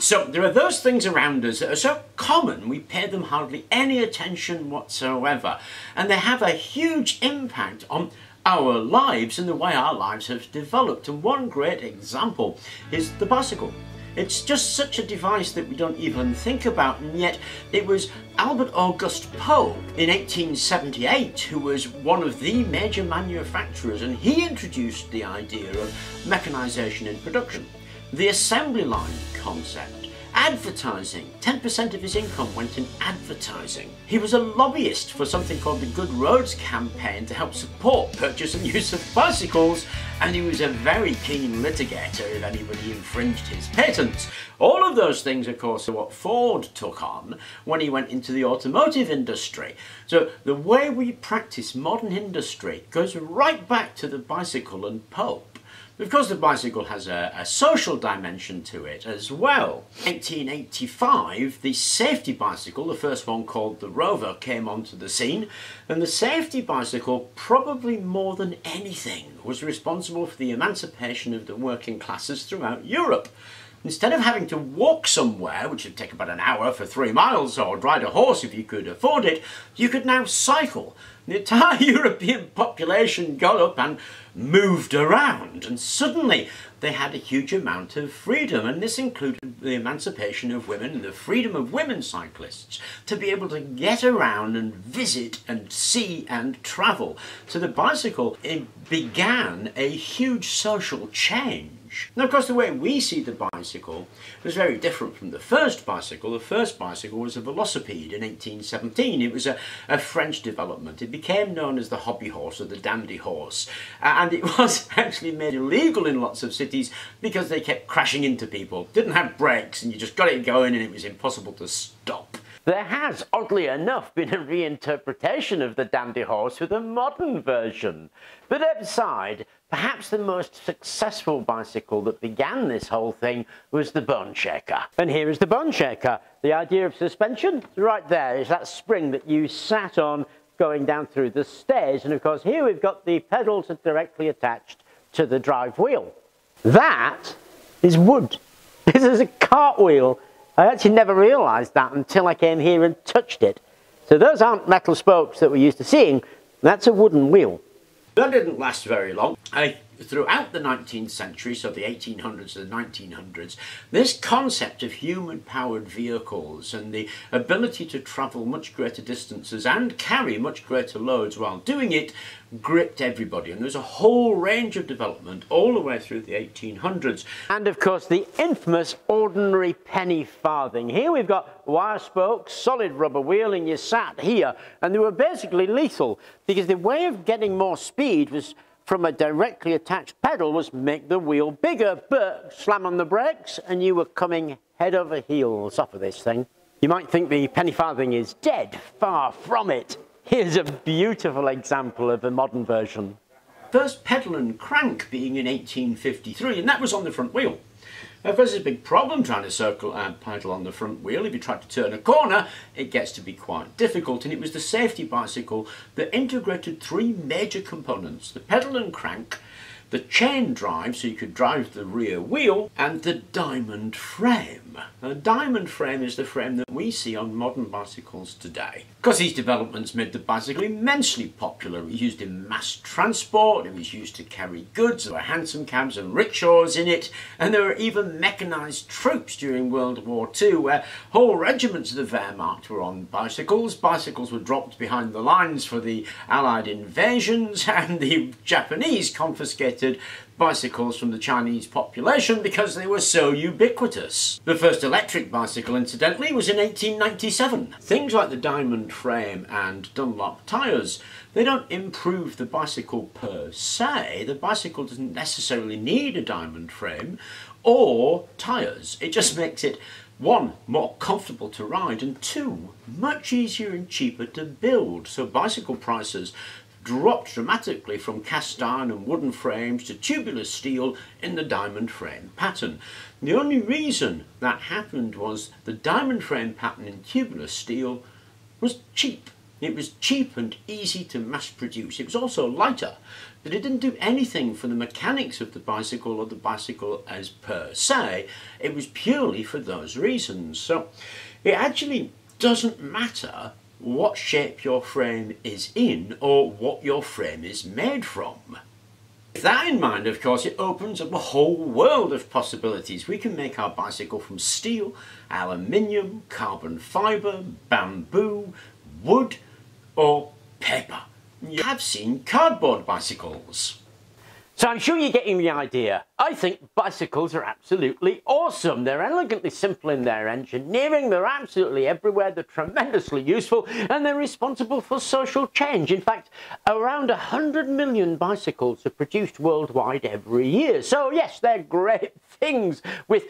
So there are those things around us that are so common we pay them hardly any attention whatsoever and they have a huge impact on our lives and the way our lives have developed and one great example is the bicycle. It's just such a device that we don't even think about and yet it was Albert August Pope in 1878 who was one of the major manufacturers and he introduced the idea of mechanisation in production. The assembly line concept advertising. 10% of his income went in advertising. He was a lobbyist for something called the Good Roads Campaign to help support purchase and use of bicycles, and he was a very keen litigator if anybody infringed his patents. All of those things, of course, are what Ford took on when he went into the automotive industry. So the way we practice modern industry goes right back to the bicycle and Pope. Because the bicycle has a, a, social dimension to it as well. 1885, the safety bicycle, the first one called the Rover, came onto the scene, and the safety bicycle, probably more than anything, was responsible for the emancipation of the working classes throughout Europe. Instead of having to walk somewhere, which would take about an hour for three miles, or ride a horse if you could afford it, you could now cycle. The entire European population got up and moved around and suddenly they had a huge amount of freedom and this included the emancipation of women and the freedom of women cyclists to be able to get around and visit and see and travel. So the bicycle it began a huge social change now, of course, the way we see the bicycle was very different from the first bicycle. The first bicycle was a velocipede in 1817. It was a, a French development. It became known as the hobby horse or the dandy horse. Uh, and it was actually made illegal in lots of cities because they kept crashing into people. Didn't have brakes and you just got it going and it was impossible to stop. There has, oddly enough, been a reinterpretation of the dandy horse with a modern version. But aside, perhaps the most successful bicycle that began this whole thing was the Bone Shaker. And here is the Bone Shaker. The idea of suspension, right there, is that spring that you sat on going down through the stairs. And of course, here we've got the pedals directly attached to the drive wheel. That is wood. This is a cartwheel I actually never realised that until I came here and touched it. So those aren't metal spokes that we're used to seeing, that's a wooden wheel. That didn't last very long. I, throughout the 19th century, so the 1800s to the 1900s, this concept of human-powered vehicles and the ability to travel much greater distances and carry much greater loads while doing it gripped everybody. And there's a whole range of development all the way through the 1800s. And of course, the infamous ordinary penny farthing. Here we've got wire spokes, solid rubber wheel, and you sat here. And they were basically lethal because the way of getting more speed was from a directly attached pedal was make the wheel bigger, but slam on the brakes and you were coming head over heels off of this thing. You might think the penny farthing is dead, far from it. Here's a beautiful example of a modern version. First pedal and crank being in 1853, and that was on the front wheel. Of course, there's a big problem trying to circle and pedal on the front wheel. If you try to turn a corner, it gets to be quite difficult. And it was the safety bicycle that integrated three major components, the pedal and crank, the chain drive so you could drive the rear wheel and the diamond frame. A diamond frame is the frame that we see on modern bicycles today. Because these developments made the bicycle immensely popular. It was used in mass transport, it was used to carry goods, there were hansom cabs and rickshaws in it, and there were even mechanised troops during World War II where whole regiments of the Wehrmacht were on bicycles. Bicycles were dropped behind the lines for the Allied invasions and the Japanese confiscated bicycles from the Chinese population because they were so ubiquitous. The first electric bicycle, incidentally, was in 1897. Things like the diamond frame and Dunlop tyres, they don't improve the bicycle per se. The bicycle doesn't necessarily need a diamond frame or tyres. It just makes it one, more comfortable to ride, and two, much easier and cheaper to build. So bicycle prices dropped dramatically from cast iron and wooden frames to tubular steel in the diamond frame pattern. The only reason that happened was the diamond frame pattern in tubular steel was cheap. It was cheap and easy to mass produce. It was also lighter, but it didn't do anything for the mechanics of the bicycle or the bicycle as per se. It was purely for those reasons. So it actually doesn't matter what shape your frame is in or what your frame is made from. With that in mind, of course, it opens up a whole world of possibilities. We can make our bicycle from steel, aluminium, carbon fibre, bamboo, wood, or paper. You have seen cardboard bicycles. So I'm sure you're getting the idea. I think bicycles are absolutely awesome. They're elegantly simple in their engineering, they're absolutely everywhere, they're tremendously useful, and they're responsible for social change. In fact, around 100 million bicycles are produced worldwide every year. So yes, they're great things with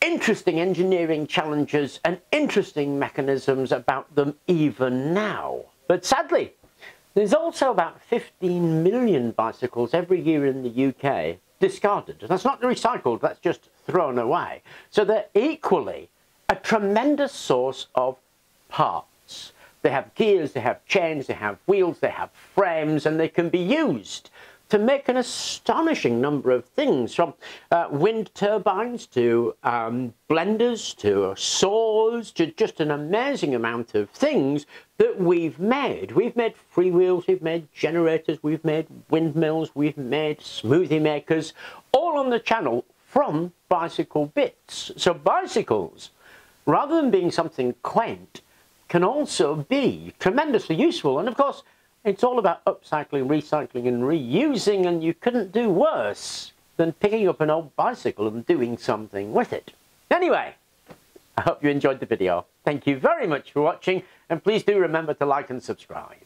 interesting engineering challenges and interesting mechanisms about them even now. But sadly, there's also about 15 million bicycles every year in the UK discarded. That's not recycled, that's just thrown away. So they're equally a tremendous source of parts. They have gears, they have chains, they have wheels, they have frames, and they can be used to make an astonishing number of things from uh, wind turbines to um, blenders to saws to just an amazing amount of things that we've made. We've made freewheels, we've made generators, we've made windmills, we've made smoothie makers, all on the channel from bicycle bits. So bicycles, rather than being something quaint, can also be tremendously useful. And of course, it's all about upcycling, recycling and reusing and you couldn't do worse than picking up an old bicycle and doing something with it. Anyway, I hope you enjoyed the video. Thank you very much for watching and please do remember to like and subscribe.